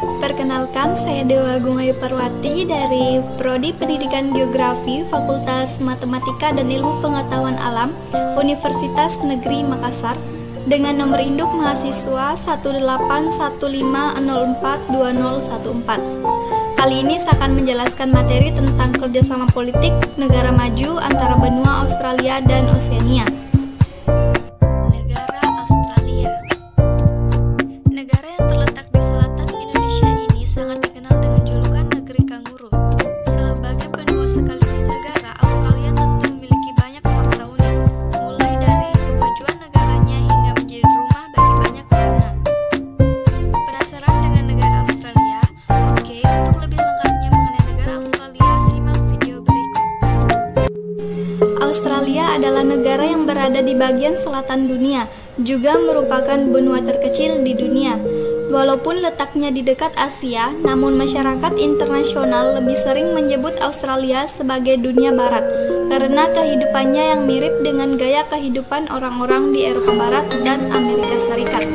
Perkenalkan, saya Dewa Agung Ayu Parwati dari Prodi Pendidikan Geografi Fakultas Matematika dan Ilmu Pengetahuan Alam Universitas Negeri Makassar dengan nomor induk mahasiswa 18150420114. Kali ini saya akan menjelaskan materi tentang kerjasama politik negara maju antara benua Australia dan Oseania. Bagian selatan dunia, juga merupakan benua terkecil di dunia. Walaupun letaknya di dekat Asia, namun masyarakat internasional lebih sering menyebut Australia sebagai dunia barat karena kehidupannya yang mirip dengan gaya kehidupan orang-orang di Eropa Barat dan Amerika Serikat.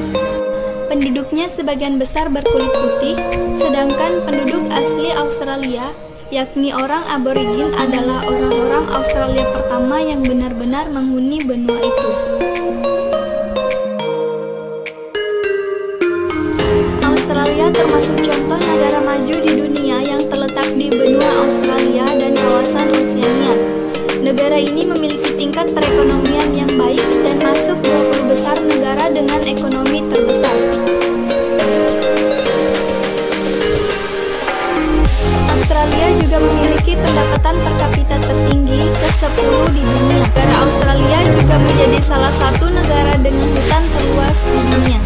Penduduknya sebagian besar berkulit putih, sedangkan penduduk asli Australia yakni orang aborigin adalah orang-orang Australia pertama yang benar-benar menghuni benua itu. Australia termasuk contoh negara maju di dunia yang terletak di benua Australia dan kawasan Oceania. Negara ini memiliki tingkat perekonomian yang baik dan masuk 20 besar negara dengan ekonomi terbesar. Australia juga memiliki pendapatan per kapita tertinggi ke-10 di dunia. Negara Australia juga menjadi salah satu negara dengan hutan terluas di dunia.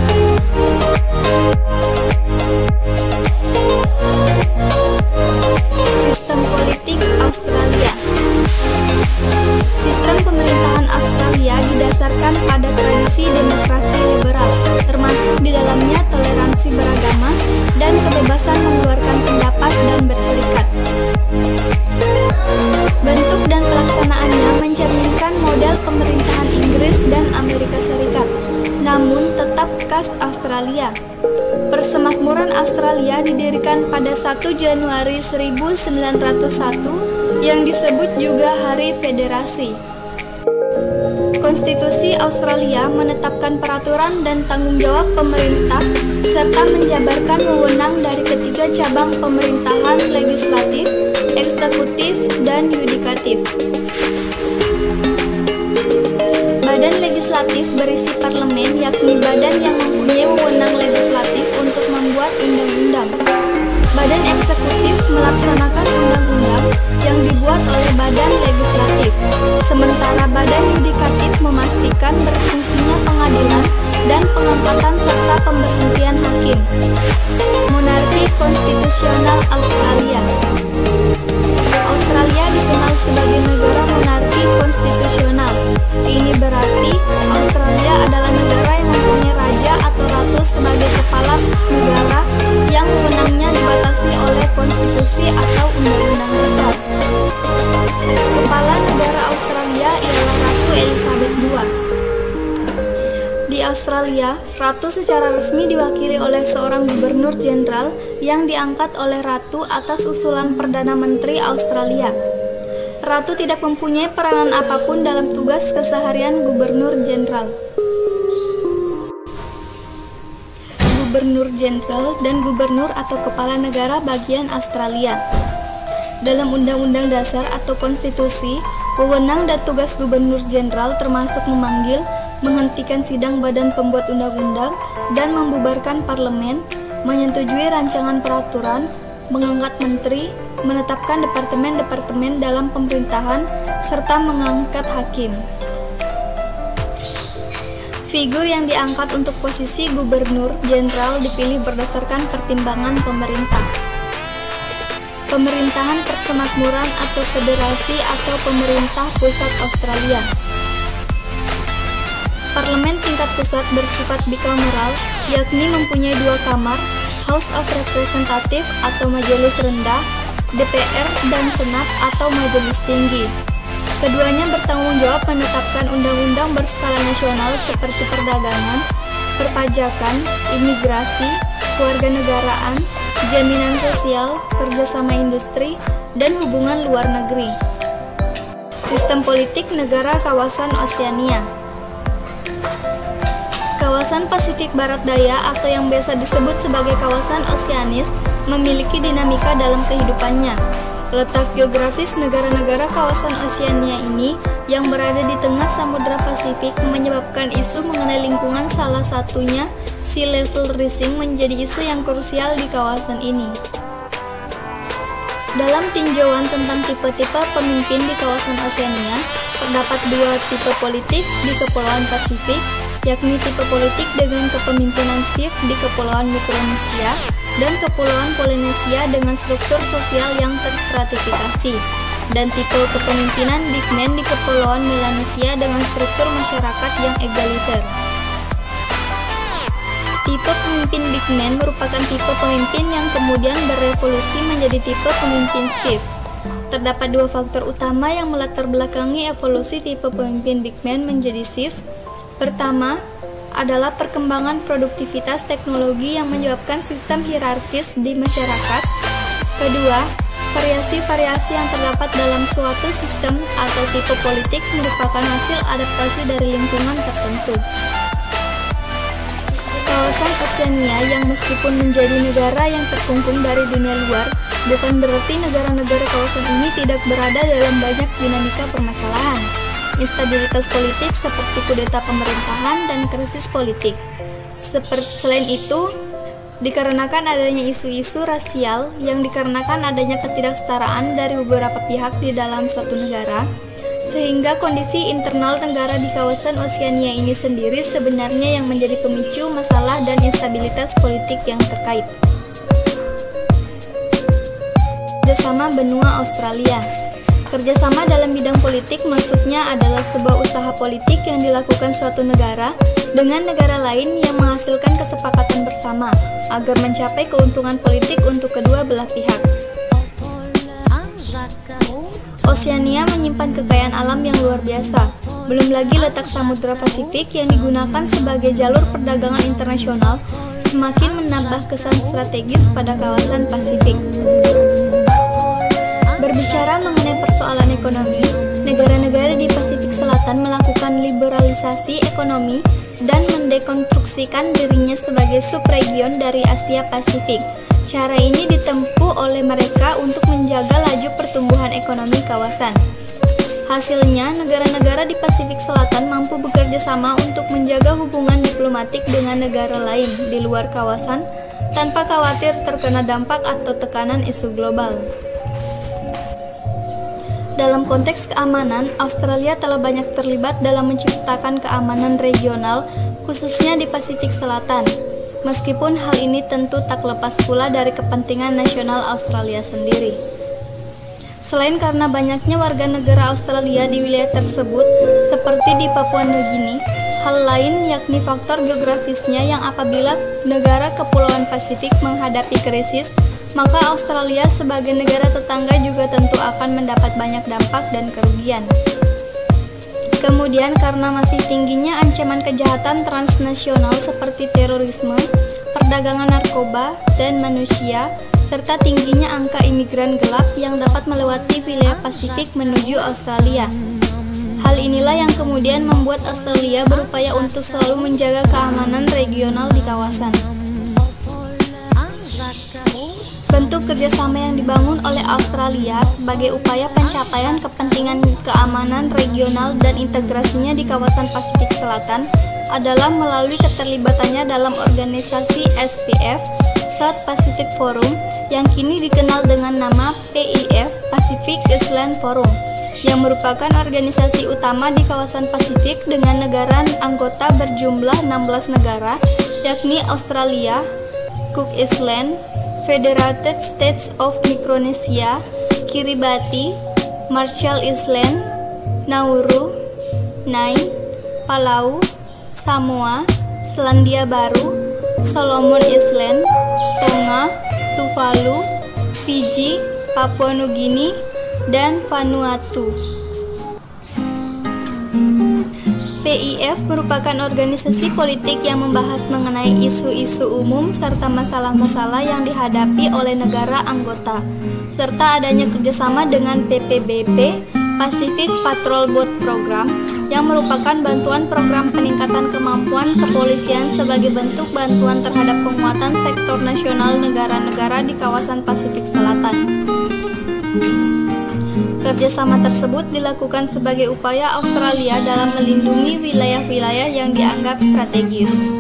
Pada 1 Januari 1901 yang disebut juga Hari Federasi. Konstitusi Australia menetapkan peraturan dan tanggung jawab pemerintah serta menjabarkan wewenang dari ketiga cabang pemerintahan legislatif, eksekutif, dan yudikatif. Badan legislatif berisi parlemen yakni pengangkatan serta pemberhentian hakim. Monarki konstitusional Australia Australia dikenal sebagai negara monarki konstitusional. Ini berarti Australia adalah negara yang mempunyai raja atau ratu sebagai kepala negara yang wewenangnya dibatasi oleh konstitusi atau undang-undang dasar. Kepala Australia, ratu secara resmi diwakili oleh seorang gubernur jenderal yang diangkat oleh ratu atas usulan Perdana Menteri Australia. Ratu tidak mempunyai peranan apa pun dalam tugas keseharian gubernur jenderal. Gubernur jenderal dan gubernur atau kepala negara bagian Australia. Dalam Undang-Undang Dasar atau Konstitusi, wewenang dan tugas gubernur jenderal termasuk memanggil, menghentikan sidang badan pembuat undang-undang, dan membubarkan parlemen, menyetujui rancangan peraturan, mengangkat menteri, menetapkan departemen-departemen dalam pemerintahan, serta mengangkat hakim. Figur yang diangkat untuk posisi gubernur jenderal dipilih berdasarkan pertimbangan pemerintah. Pemerintahan Persemakmuran atau Federasi atau Pemerintah Pusat Australia. Parlemen tingkat pusat bersifat bikameral, yakni mempunyai dua kamar, House of Representative atau Majelis Rendah, DPR dan Senat atau Majelis Tinggi. Keduanya bertanggung jawab menetapkan undang-undang berskala nasional seperti perdagangan, perpajakan, imigrasi, kewarganegaraan, jaminan sosial, kerjasama industri, dan hubungan luar negeri. Sistem politik negara kawasan Oseania Kawasan Pasifik Barat Daya atau yang biasa disebut sebagai kawasan Oseanis memiliki dinamika dalam kehidupannya. Letak geografis negara-negara kawasan Oseania ini yang berada di tengah Samudra Pasifik menyebabkan isu mengenai lingkungan salah satunya sea level rising menjadi isu yang krusial di kawasan ini. Dalam tinjauan tentang tipe-tipe pemimpin di kawasan Oseania, terdapat dua tipe politik di Kepulauan Pasifik, yakni tipe politik dengan kepemimpinan shift di Kepulauan Mikronesia dan Kepulauan Polinesia dengan struktur sosial yang terstratifikasi, dan tipe kepemimpinan Big Man di Kepulauan Melanesia dengan struktur masyarakat yang egaliter. Tipe pemimpin Big Man merupakan tipe pemimpin yang kemudian berevolusi menjadi tipe pemimpin shift. Terdapat dua faktor utama yang melatar belakangi evolusi tipe pemimpin Big Man menjadi shift. Pertama, adalah perkembangan produktivitas teknologi yang menyebabkan sistem hierarkis di masyarakat. Kedua, variasi-variasi yang terdapat dalam suatu sistem atau tipe politik merupakan hasil adaptasi dari lingkungan tertentu. Kawasan Oseania yang meskipun menjadi negara yang terkungkung dari dunia luar, bukan berarti negara-negara kawasan ini tidak berada dalam banyak dinamika permasalahan instabilitas politik seperti kudeta pemerintahan dan krisis politik. Seperti, selain itu, dikarenakan adanya isu-isu rasial yang dikarenakan adanya ketidaksetaraan dari beberapa pihak di dalam suatu negara, sehingga kondisi internal negara di kawasan Oseania ini sendiri sebenarnya yang menjadi pemicu masalah dan instabilitas politik yang terkait. Kerjasama benua Australia Kerjasama dalam bidang politik maksudnya adalah sebuah usaha politik yang dilakukan suatu negara dengan negara lain yang menghasilkan kesepakatan bersama agar mencapai keuntungan politik untuk kedua belah pihak. Oseania menyimpan kekayaan alam yang luar biasa. Belum lagi letak Samudra Pasifik yang digunakan sebagai jalur perdagangan internasional semakin menambah kesan strategis pada kawasan Pasifik. Liberalisasi ekonomi dan mendekonstruksikan dirinya sebagai subregion dari Asia Pasifik. Cara ini ditempuh oleh mereka untuk menjaga laju pertumbuhan ekonomi kawasan. Hasilnya, negara-negara di Pasifik Selatan mampu bekerja sama untuk menjaga hubungan diplomatik dengan negara lain di luar kawasan tanpa khawatir terkena dampak atau tekanan isu global. Dalam konteks keamanan, Australia telah banyak terlibat dalam menciptakan keamanan regional, khususnya di Pasifik Selatan. Meskipun hal ini tentu tak lepas pula dari kepentingan nasional Australia sendiri. Selain karena banyaknya warga negara Australia di wilayah tersebut, seperti di Papua Nugini, hal lain yakni faktor geografisnya yang apabila negara Kepulauan Pasifik menghadapi krisis, maka Australia sebagai negara tetangga juga tentu akan mendapat banyak dampak dan kerugian. Kemudian karena masih tingginya ancaman kejahatan transnasional seperti terorisme, perdagangan narkoba, dan manusia, serta tingginya angka imigran gelap yang dapat melewati wilayah Pasifik menuju Australia. Hal inilah yang kemudian membuat Australia berupaya untuk selalu menjaga keamanan regional di kawasan. Bentuk kerjasama yang dibangun oleh Australia sebagai upaya pencapaian kepentingan keamanan regional dan integrasinya di kawasan Pasifik Selatan adalah melalui keterlibatannya dalam organisasi SPF South Pacific Forum yang kini dikenal dengan nama PIF Pacific Island Forum yang merupakan organisasi utama di kawasan Pasifik dengan negara anggota berjumlah 16 negara yakni Australia, Cook Island, Federated States of Micronesia, Kiribati, Marshall Island, Nauru, Nine, Palau, Samoa, Selandia Baru, Solomon Island, Tonga, Tuvalu, Fiji, Papua Nugini, dan Vanuatu. PPIF merupakan organisasi politik yang membahas mengenai isu-isu umum serta masalah-masalah yang dihadapi oleh negara anggota, serta adanya kerjasama dengan PPBP Pacific Patrol Boat Program yang merupakan bantuan program peningkatan kemampuan kepolisian sebagai bentuk bantuan terhadap penguatan sektor nasional negara-negara di kawasan Pasifik Selatan. Kerjasama tersebut dilakukan sebagai upaya Australia dalam melindungi wilayah-wilayah yang dianggap strategis.